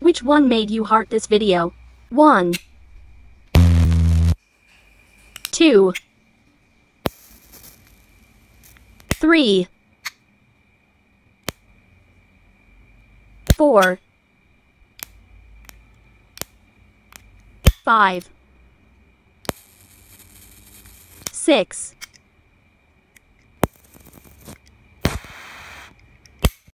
Which one made you heart this video? 1 2 3 4 5 6